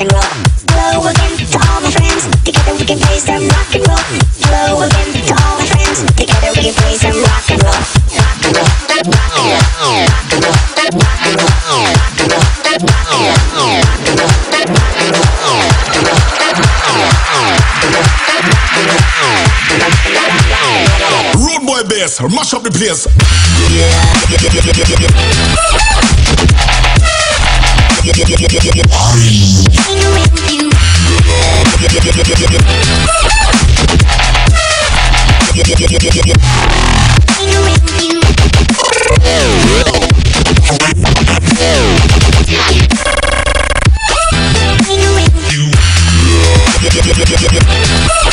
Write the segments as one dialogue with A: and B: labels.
A: and roll. Hello again to all my friends. Together we can play some rock and roll. Hello again to all my friends. Together we can play some rock and roll.
B: Bass, mash up the place.
C: Yeah. Yeah.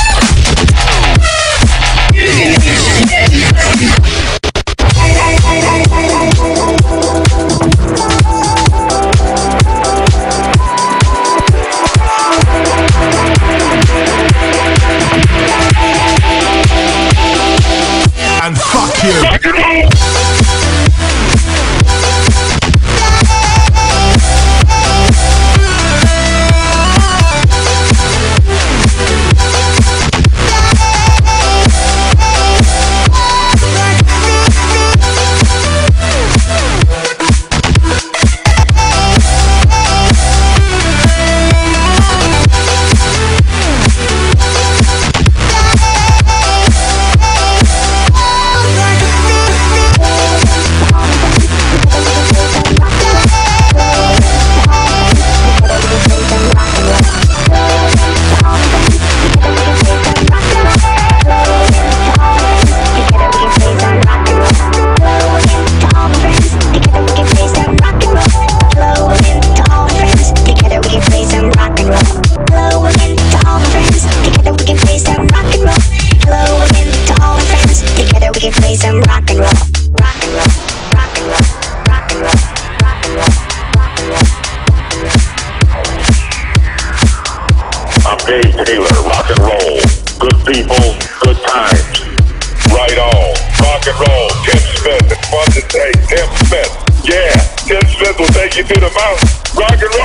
C: You to the mountain. Rock and roll.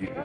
D: Yeah.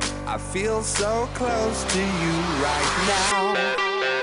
E: I feel so close to you right now.